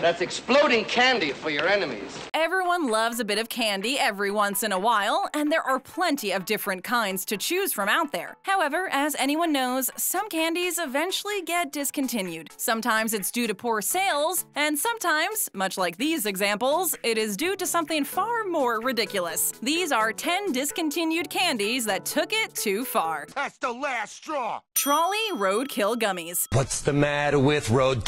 That's exploding candy for your enemies. Everyone loves a bit of candy every once in a while, and there are plenty of different kinds to choose from out there. However, as anyone knows, some candies eventually get discontinued. Sometimes it's due to poor sales, and sometimes, much like these examples, it is due to something far more ridiculous. These are 10 discontinued candies that took it too far. That's the last straw. Trolli Roadkill Gummies. What's the matter with roadkill?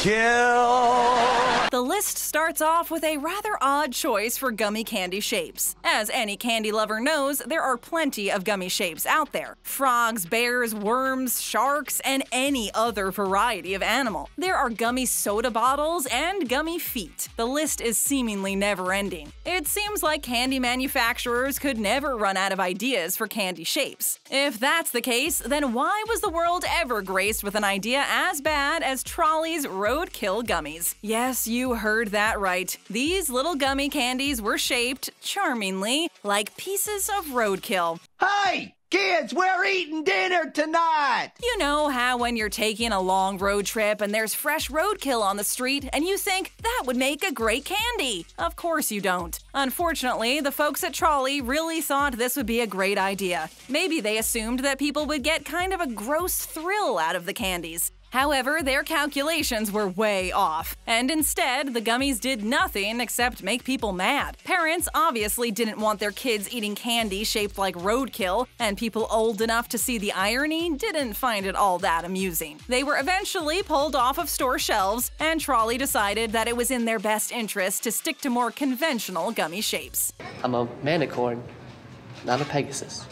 The list starts off with a rather odd choice for gummy candy shapes. As any candy lover knows, there are plenty of gummy shapes out there frogs, bears, worms, sharks, and any other variety of animal. There are gummy soda bottles and gummy feet. The list is seemingly never ending. It seems like candy manufacturers could never run out of ideas for candy shapes. If that's the case, then why was the world ever graced with an idea as bad as Trolli's Roadkill Gummies? Yes, you heard that right. These little gummy candies were shaped, charmingly, like pieces of roadkill. Hey! Kids, we're eating dinner tonight! You know how when you're taking a long road trip and there's fresh roadkill on the street and you think that would make a great candy? Of course you don't. Unfortunately, the folks at Trolli really thought this would be a great idea. Maybe they assumed that people would get kind of a gross thrill out of the candies. However, their calculations were way off, and instead, the gummies did nothing except make people mad. Parents obviously didn't want their kids eating candy shaped like roadkill, and people old enough to see the irony didn't find it all that amusing. They were eventually pulled off of store shelves, and Trolli decided that it was in their best interest to stick to more conventional gummy shapes. I'm a manicorn, not a Pegasus.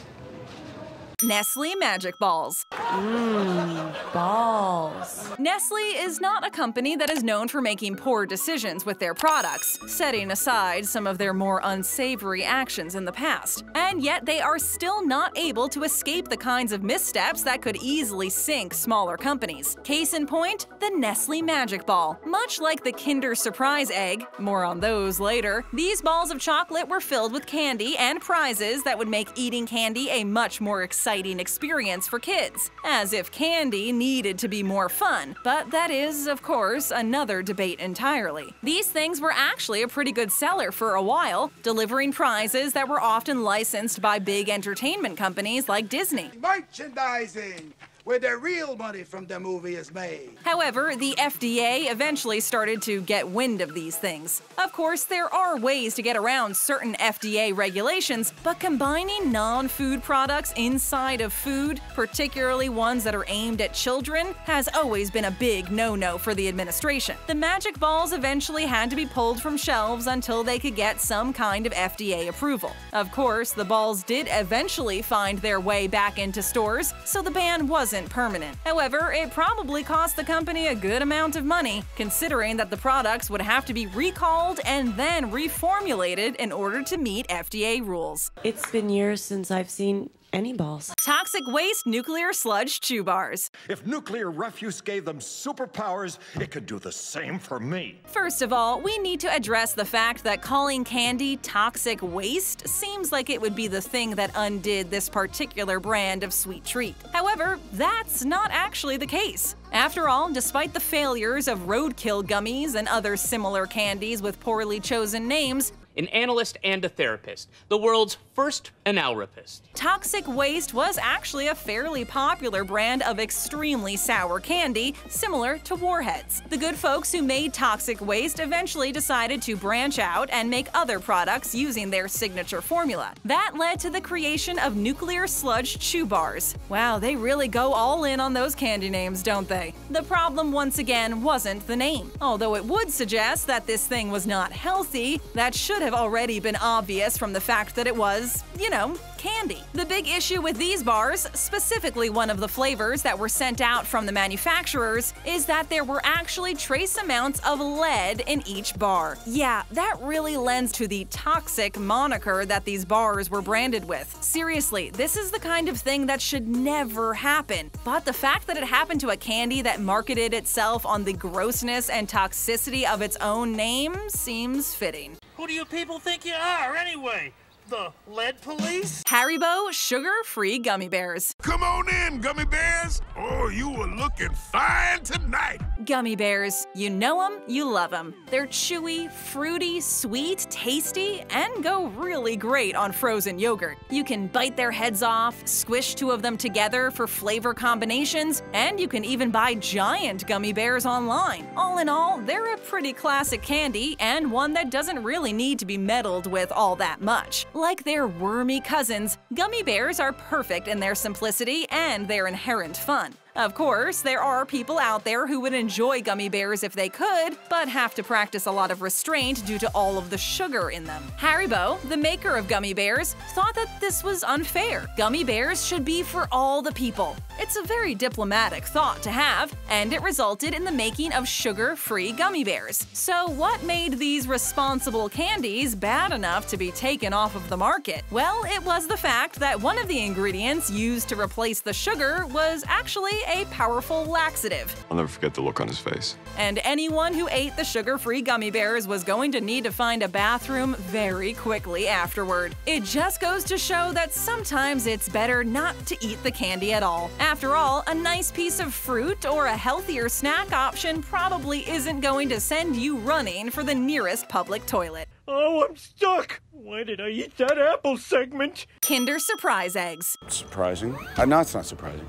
Nestle Magic Balls. Mmm, balls. Nestle is not a company that is known for making poor decisions with their products, setting aside some of their more unsavory actions in the past. And yet they are still not able to escape the kinds of missteps that could easily sink smaller companies. Case in point, the Nestle Magic Ball. Much like the Kinder Surprise Egg, more on those later, these balls of chocolate were filled with candy and prizes that would make eating candy a much more exciting experience for kids, as if candy needed to be more fun. But that is, of course, another debate entirely. These things were actually a pretty good seller for a while, delivering prizes that were often licensed by big entertainment companies like Disney. Merchandising! Where the real money from the movie is made. However, the FDA eventually started to get wind of these things. Of course, there are ways to get around certain FDA regulations, but combining non food products inside of food, particularly ones that are aimed at children, has always been a big no no for the administration. The magic balls eventually had to be pulled from shelves until they could get some kind of FDA approval. Of course, the balls did eventually find their way back into stores, so the ban wasn't permanent. However, it probably cost the company a good amount of money, considering that the products would have to be recalled and then reformulated in order to meet FDA rules. It's been years since I've seen any balls. Toxic waste nuclear sludge chew bars. If nuclear refuse gave them superpowers, it could do the same for me. First of all, we need to address the fact that calling candy toxic waste seems like it would be the thing that undid this particular brand of sweet treat. However, that's not actually the case. After all, despite the failures of roadkill gummies and other similar candies with poorly chosen names, an analyst and a therapist, the world's first analrapist. Toxic Waste was actually a fairly popular brand of extremely sour candy, similar to Warheads. The good folks who made Toxic Waste eventually decided to branch out and make other products using their signature formula. That led to the creation of Nuclear Sludge Chew Bars. Wow, they really go all in on those candy names, don't they? The problem, once again, wasn't the name. Although it would suggest that this thing was not healthy, that should have already been obvious from the fact that it was, you know, candy. The big issue with these bars, specifically one of the flavors that were sent out from the manufacturers, is that there were actually trace amounts of lead in each bar. Yeah, that really lends to the toxic moniker that these bars were branded with. Seriously, this is the kind of thing that should never happen. But the fact that it happened to a candy that marketed itself on the grossness and toxicity of its own name seems fitting. Who do you people think you are, anyway? The lead police? Haribo sugar-free gummy bears. Come on in, gummy bears. Oh, you are looking fine tonight. gummy bears. You know them, you love them. They're chewy, fruity, sweet, tasty, and go really great on frozen yogurt. You can bite their heads off, squish two of them together for flavor combinations, and you can even buy giant gummy bears online. All in all, they're a pretty classic candy and one that doesn't really need to be meddled with all that much. Like their wormy cousins, gummy bears are perfect in their simplicity and their inherent fun. Of course, there are people out there who would enjoy gummy bears if they could, but have to practice a lot of restraint due to all of the sugar in them. Haribo, the maker of gummy bears, thought that this was unfair. Gummy bears should be for all the people. It's a very diplomatic thought to have, and it resulted in the making of sugar-free gummy bears. So what made these responsible candies bad enough to be taken off of the market? Well, it was the fact that one of the ingredients used to replace the sugar was actually a powerful laxative. I'll never forget the look on his face. And anyone who ate the sugar-free gummy bears was going to need to find a bathroom very quickly afterward. It just goes to show that sometimes it's better not to eat the candy at all. After all, a nice piece of fruit or a healthier snack option probably isn't going to send you running for the nearest public toilet. Oh, I'm stuck! Why did I eat that apple segment? Kinder Surprise Eggs. Surprising? Uh, no, it's not surprising.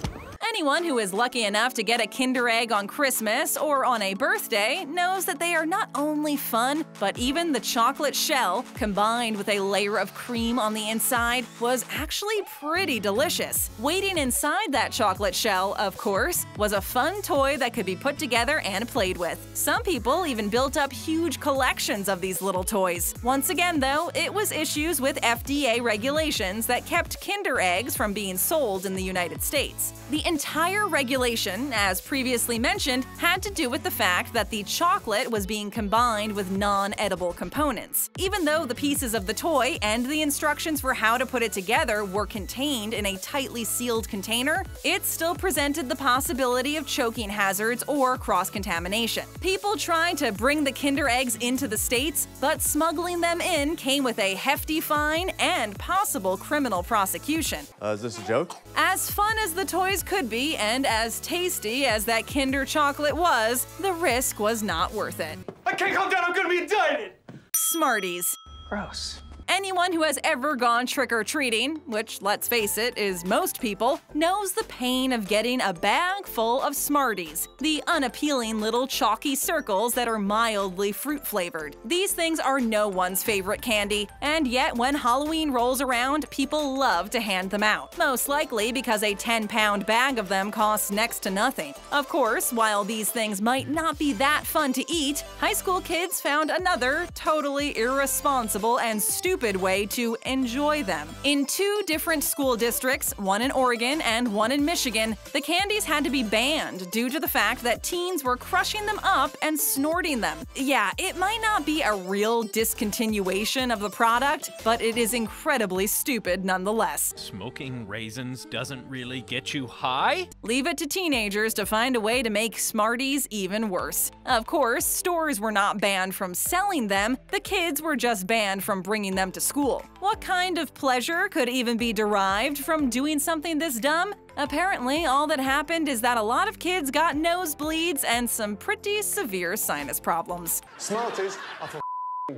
Anyone who is lucky enough to get a Kinder Egg on Christmas or on a birthday knows that they are not only fun, but even the chocolate shell, combined with a layer of cream on the inside, was actually pretty delicious. Waiting inside that chocolate shell, of course, was a fun toy that could be put together and played with. Some people even built up huge collections of these little toys. Once again, though, it was issues with FDA regulations that kept Kinder Eggs from being sold in the United States. The entire regulation, as previously mentioned, had to do with the fact that the chocolate was being combined with non-edible components. Even though the pieces of the toy and the instructions for how to put it together were contained in a tightly sealed container, it still presented the possibility of choking hazards or cross-contamination. People tried to bring the Kinder Eggs into the States, but smuggling them in came with a hefty fine and possible criminal prosecution. Uh, is this a joke? As fun as the toys could be, and as tasty as that Kinder chocolate was, the risk was not worth it. I can't calm down, I'm gonna be indicted! Smarties. Gross. Anyone who has ever gone trick or treating, which let's face it is most people, knows the pain of getting a bag full of Smarties, the unappealing little chalky circles that are mildly fruit flavored. These things are no one's favorite candy, and yet when Halloween rolls around, people love to hand them out. Most likely because a 10 pound bag of them costs next to nothing. Of course, while these things might not be that fun to eat, high school kids found another totally irresponsible and stupid way to enjoy them. In two different school districts, one in Oregon and one in Michigan, the candies had to be banned due to the fact that teens were crushing them up and snorting them. Yeah, it might not be a real discontinuation of the product, but it is incredibly stupid nonetheless. Smoking raisins doesn't really get you high? Leave it to teenagers to find a way to make Smarties even worse. Of course, stores were not banned from selling them, the kids were just banned from bringing them to school. What kind of pleasure could even be derived from doing something this dumb? Apparently, all that happened is that a lot of kids got nosebleeds and some pretty severe sinus problems. Smarties are for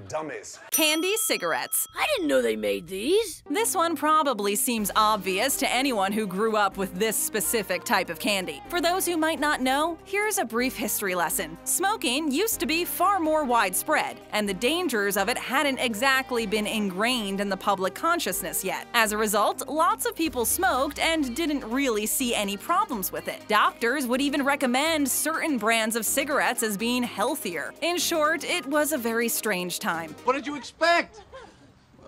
dummies. Candy cigarettes. I didn't know they made these. This one probably seems obvious to anyone who grew up with this specific type of candy. For those who might not know, here's a brief history lesson. Smoking used to be far more widespread, and the dangers of it hadn't exactly been ingrained in the public consciousness yet. As a result, lots of people smoked and didn't really see any problems with it. Doctors would even recommend certain brands of cigarettes as being healthier. In short, it was a very strange time. What did you expect?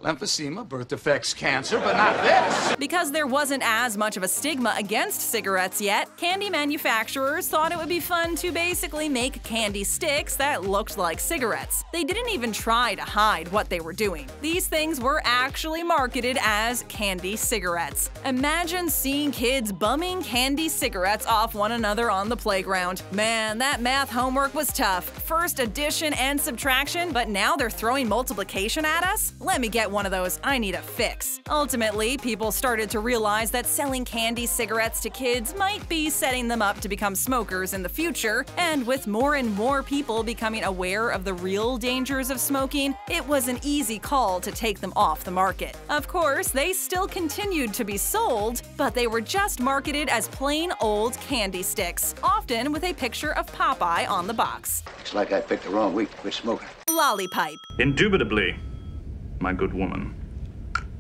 Emphysema, birth defects, cancer, but not this. Because there wasn't as much of a stigma against cigarettes yet, candy manufacturers thought it would be fun to basically make candy sticks that looked like cigarettes. They didn't even try to hide what they were doing. These things were actually marketed as candy cigarettes. Imagine seeing kids bumming candy cigarettes off one another on the playground. Man, that math homework was tough. First addition and subtraction, but now they're throwing multiplication at us? Let me get get one of those I need a fix. Ultimately, people started to realize that selling candy cigarettes to kids might be setting them up to become smokers in the future, and with more and more people becoming aware of the real dangers of smoking, it was an easy call to take them off the market. Of course, they still continued to be sold, but they were just marketed as plain old candy sticks, often with a picture of Popeye on the box. Looks like I picked the wrong week to quit smoking. Lollipipe. Indubitably, my good woman.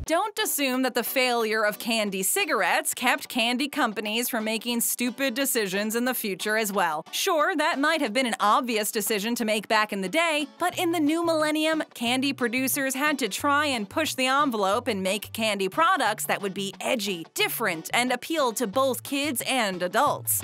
Don't assume that the failure of candy cigarettes kept candy companies from making stupid decisions in the future as well. Sure, that might have been an obvious decision to make back in the day, but in the new millennium, candy producers had to try and push the envelope and make candy products that would be edgy, different, and appeal to both kids and adults.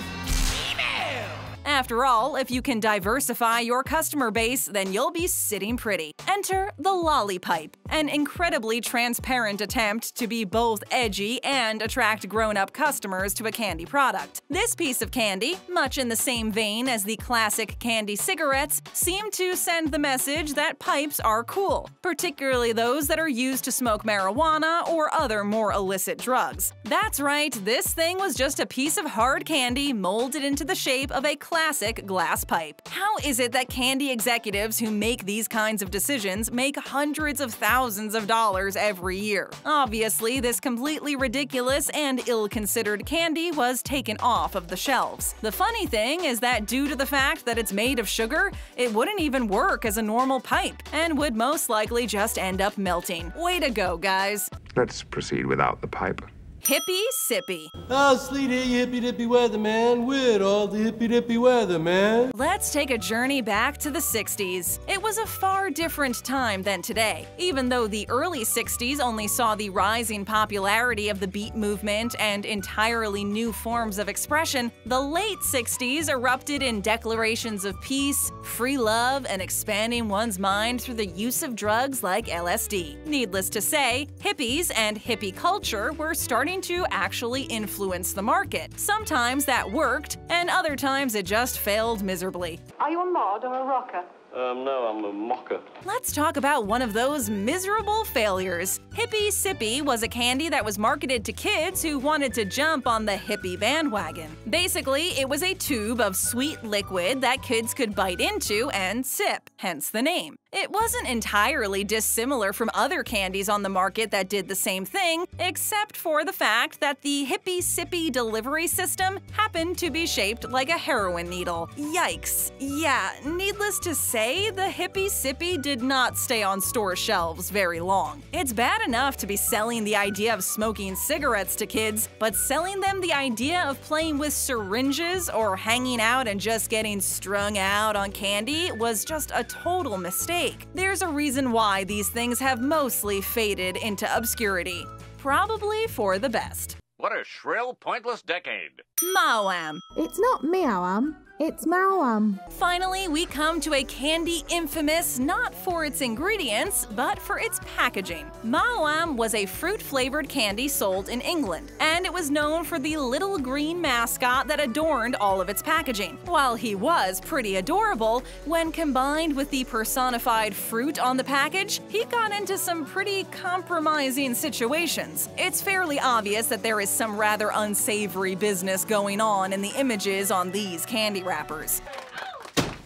After all, if you can diversify your customer base, then you'll be sitting pretty. Enter the Lollipipe, an incredibly transparent attempt to be both edgy and attract grown-up customers to a candy product. This piece of candy, much in the same vein as the classic candy cigarettes, seemed to send the message that pipes are cool, particularly those that are used to smoke marijuana or other more illicit drugs. That's right, this thing was just a piece of hard candy molded into the shape of a classic glass pipe. How is it that candy executives who make these kinds of decisions make hundreds of thousands of dollars every year? Obviously, this completely ridiculous and ill-considered candy was taken off of the shelves. The funny thing is that due to the fact that it's made of sugar, it wouldn't even work as a normal pipe, and would most likely just end up melting. Way to go, guys! Let's proceed without the pipe. Hippy Sippy. Oh, sleety hippy dippy weather, man. With all the hippy dippy weather, man. Let's take a journey back to the 60s. It was a far different time than today. Even though the early 60s only saw the rising popularity of the beat movement and entirely new forms of expression, the late 60s erupted in declarations of peace, free love, and expanding one's mind through the use of drugs like LSD. Needless to say, hippies and hippie culture were starting to actually influence the market. Sometimes that worked, and other times it just failed miserably. Are you a mod or a rocker? Um, no, I'm a mocker. Let's talk about one of those miserable failures. Hippy Sippy was a candy that was marketed to kids who wanted to jump on the hippie bandwagon. Basically, it was a tube of sweet liquid that kids could bite into and sip, hence the name. It wasn't entirely dissimilar from other candies on the market that did the same thing, except for the fact that the Hippy Sippy delivery system happened to be shaped like a heroin needle. Yikes. Yeah, needless to say, the Hippy Sippy did not stay on store shelves very long. It's bad enough to be selling the idea of smoking cigarettes to kids, but selling them the idea of playing with syringes or hanging out and just getting strung out on candy was just a total mistake. There's a reason why these things have mostly faded into obscurity. Probably for the best. What a shrill, pointless decade. Maoam. It's not Meowam, it's Maoam. Finally, we come to a candy infamous not for its ingredients, but for its packaging. Maoam was a fruit-flavored candy sold in England, and it was known for the little green mascot that adorned all of its packaging. While he was pretty adorable, when combined with the personified fruit on the package, he got into some pretty compromising situations. It's fairly obvious that there is some rather unsavory business going on in the images on these candy wrappers.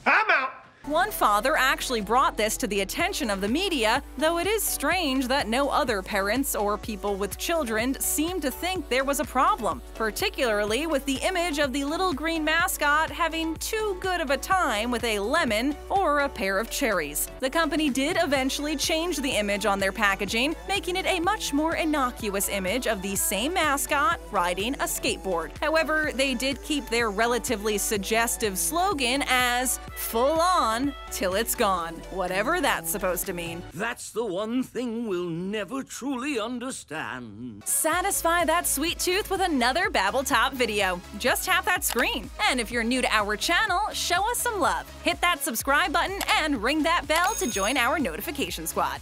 I'm! One father actually brought this to the attention of the media, though it is strange that no other parents or people with children seem to think there was a problem, particularly with the image of the little green mascot having too good of a time with a lemon or a pair of cherries. The company did eventually change the image on their packaging, making it a much more innocuous image of the same mascot riding a skateboard. However, they did keep their relatively suggestive slogan as full on till it's gone, whatever that's supposed to mean. That's the one thing we'll never truly understand. Satisfy that sweet tooth with another BabbleTop video. Just tap that screen. And if you're new to our channel, show us some love. Hit that subscribe button and ring that bell to join our notification squad.